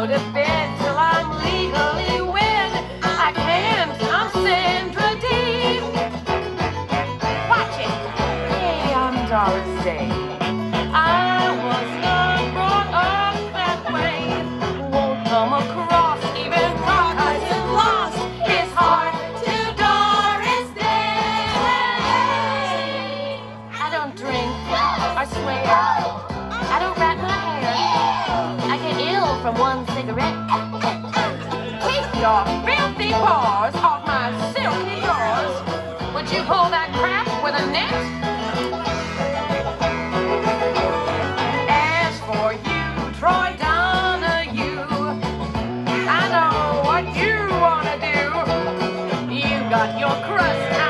go to bed till I'm legally wed. I can't, I'm Sandra Dee. Watch it. Hey, I'm Doris Day. I was brought up that way. Won't come across even lost his heart to Doris Day. I don't drink, I swear. From one cigarette. Keep your filthy paws off my silky jaws. Would you pull that crap with a net? As for you, Troy Donahue, I know what you wanna do. You got your crust,